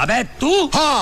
अबे तू? हाँ।